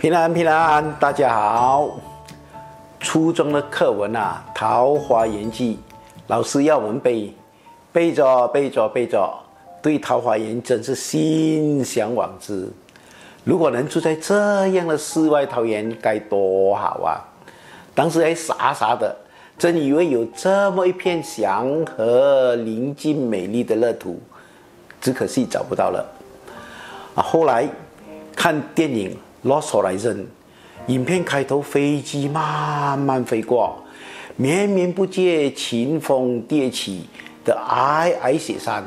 平安平安，大家好。初中的课文啊，《桃花源记》，老师要我们背，背着背着背着，对桃花源真是心向往之。如果能住在这样的世外桃源，该多好啊！当时还傻傻的，真以为有这么一片祥和、宁静、美丽的乐土，只可惜找不到了。啊，后来看电影。罗索来人，影片开头飞机慢慢飞过，绵绵不绝、晴风迭起的皑皑雪山，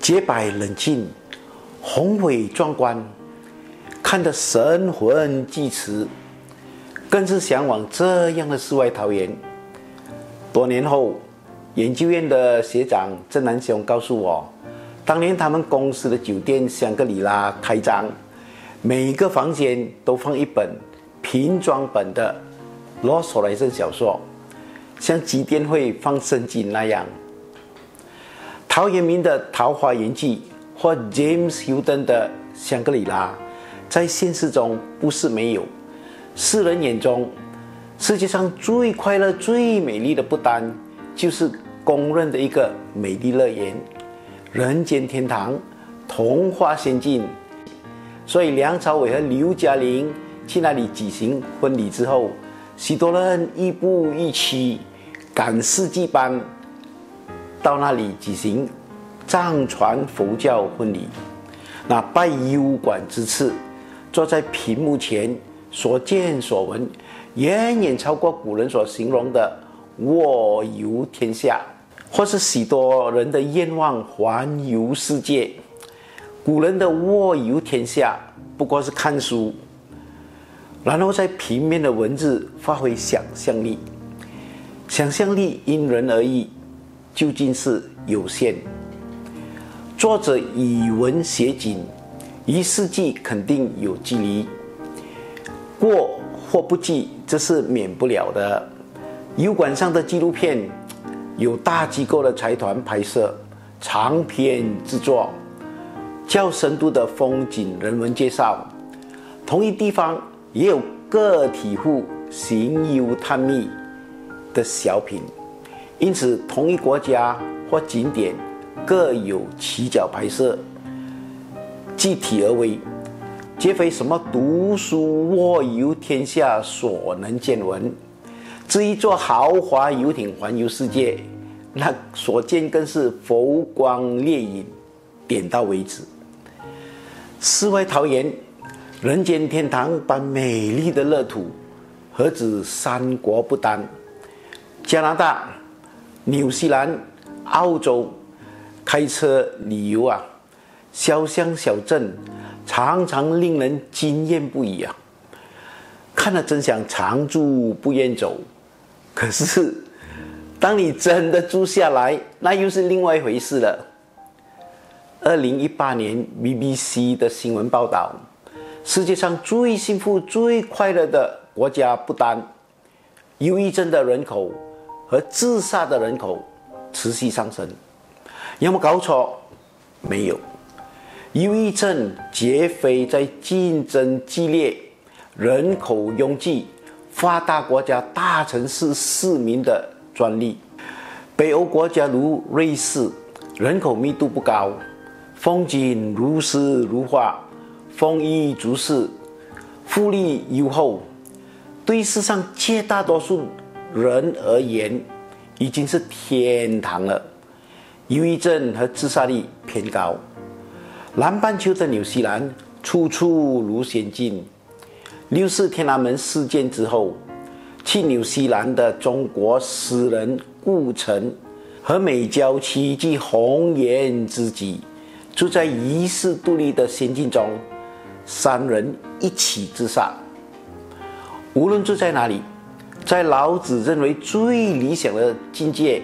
洁白冷静，宏伟壮观，看得神魂俱驰，更是向往这样的世外桃源。多年后，研究院的学长郑南雄告诉我，当年他们公司的酒店香格里拉开张。每个房间都放一本平装本的罗索莱森小说，像祭奠会放圣经那样。陶渊明的《桃花源记》或 James Hilton 的《香格里拉》，在现实中不是没有。世人眼中，世界上最快乐、最美丽的，不单就是公认的一个美丽乐园、人间天堂、童话仙境。所以，梁朝伟和刘嘉玲去那里举行婚礼之后，许多人亦步亦趋，赶世纪般到那里举行藏传佛教婚礼。那拜幽馆之次，坐在屏幕前所见所闻，远远超过古人所形容的“卧游天下”，或是许多人的愿望——环游世界。古人的卧游天下，不过是看书，然后在平面的文字发挥想象力。想象力因人而异，究竟是有限。作者以文写景，一世纪肯定有距离，过或不及，这是免不了的。油管上的纪录片，有大机构的财团拍摄，长篇制作。较深度的风景人文介绍，同一地方也有个体户行游探秘的小品，因此同一国家或景点各有起角拍摄。具体而为，皆非什么读书卧游天下所能见闻。至于坐豪华游艇环游世界，那所见更是佛光掠影，点到为止。世外桃源，人间天堂般美丽的乐土，何止三国不丹？加拿大、纽西兰、澳洲，开车旅游啊，小乡小镇常常令人惊艳不已啊！看了真想常住不愿走。可是，当你真的住下来，那又是另外一回事了。二零一八年 BBC 的新闻报道，世界上最幸福、最快乐的国家不丹，忧郁症的人口和自杀的人口持续上升。有没有搞错？没有，忧郁症绝非在竞争激烈、人口拥挤、发达国家大城市市民的专利。北欧国家如瑞士，人口密度不高。风景如诗如画，丰衣足食，富丽优厚，对世上绝大多数人而言，已经是天堂了。忧郁症和自杀率偏高。南半球的纽西兰，处处如仙境。六四天安门事件之后，去纽西兰的中国诗人顾城和美娇妻寄红颜知己。住在遗世独立的仙境中，三人一起自杀。无论住在哪里，在老子认为最理想的境界，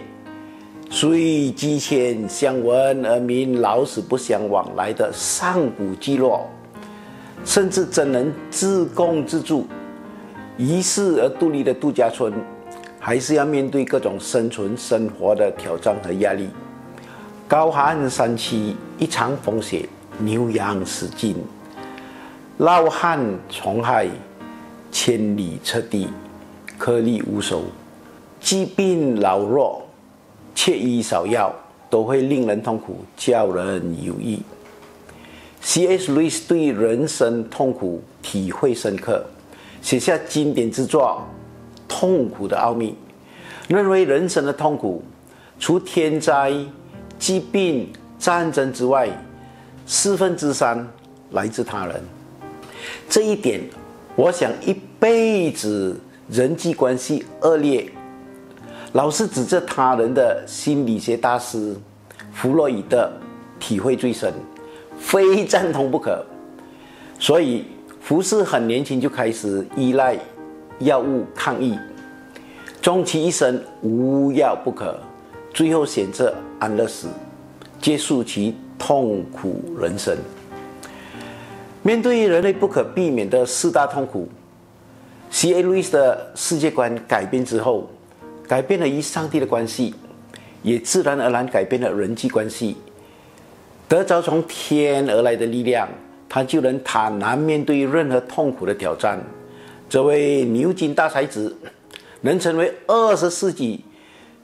虽积千相闻而名老死不相往来的上古记落，甚至真能自供自住、遗世而独立的度假村，还是要面对各种生存生活的挑战和压力。高寒山区，一场风雪，牛羊死尽；涝旱虫害，千里彻地，颗粒无收；疾病老弱，缺医少药，都会令人痛苦，叫人有益。C.S. Lewis 对人生痛苦体会深刻，写下经典之作《痛苦的奥秘》，认为人生的痛苦，除天灾、疾病、战争之外，四分之三来自他人。这一点，我想一辈子人际关系恶劣，老是指责他人的心理学大师弗洛伊德体会最深，非赞同不可。所以，福斯很年轻就开始依赖药物抗议，终其一生无药不可，最后选择安乐死，结束其痛苦人生。面对人类不可避免的四大痛苦，C.A. 路易斯的世界观改变之后，改变了与上帝的关系，也自然而然改变了人际关系。得着从天而来的力量，他就能坦然面对任何痛苦的挑战。这位牛津大才子，能成为二十世纪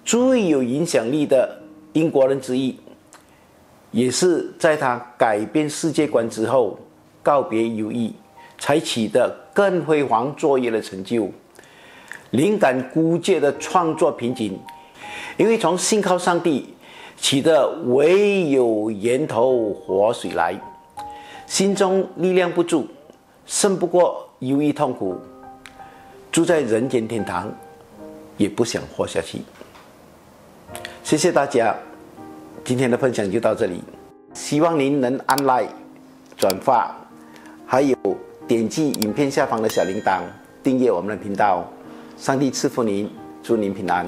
最有影响力的英国人之一，也是在他改变世界观之后。告别友谊，才取得更辉煌卓越的成就。灵感枯竭的创作瓶颈，因为从信靠上帝起的唯有源头活水来，心中力量不足，胜不过忧郁痛苦，住在人间天堂，也不想活下去。谢谢大家，今天的分享就到这里，希望您能按 like 转发。还有点击影片下方的小铃铛，订阅我们的频道。上帝赐福您，祝您平安。